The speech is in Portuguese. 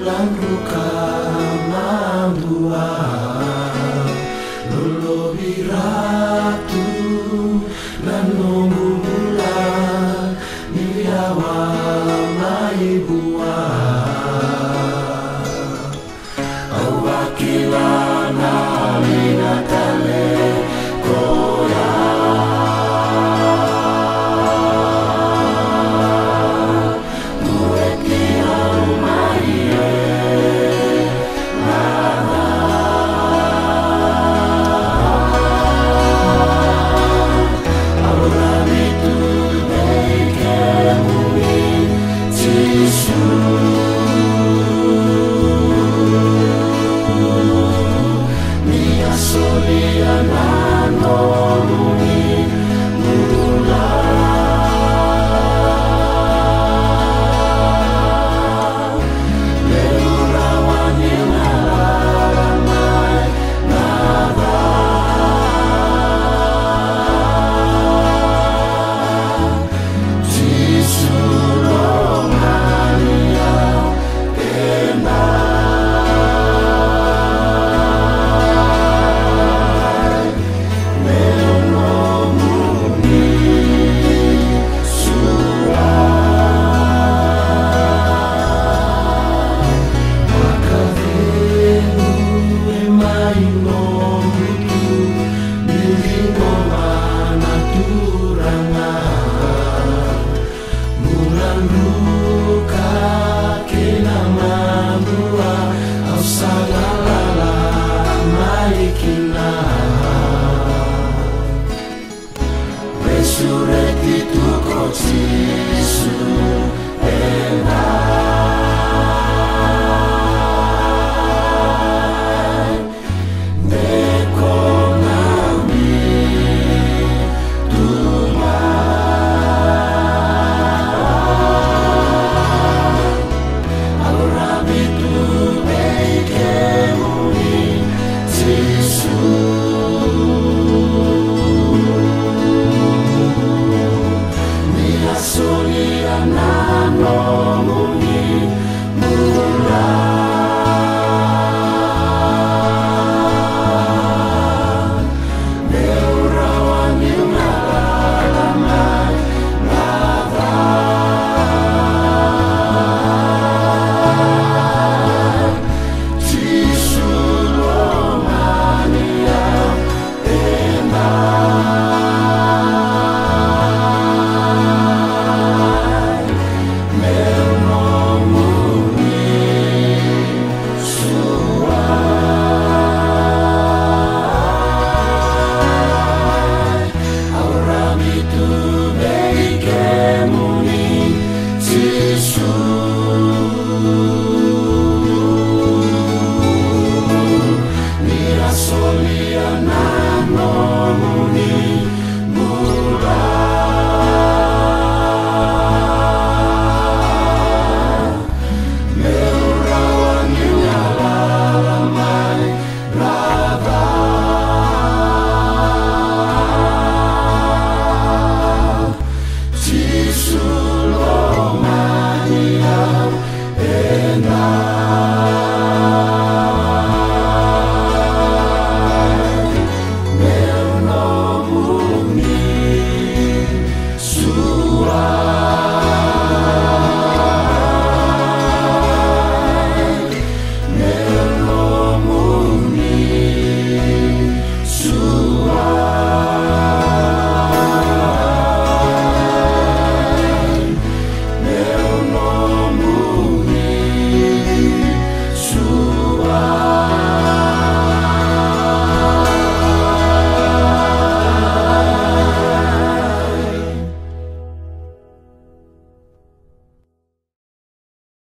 pulang ruka mandua Jesus.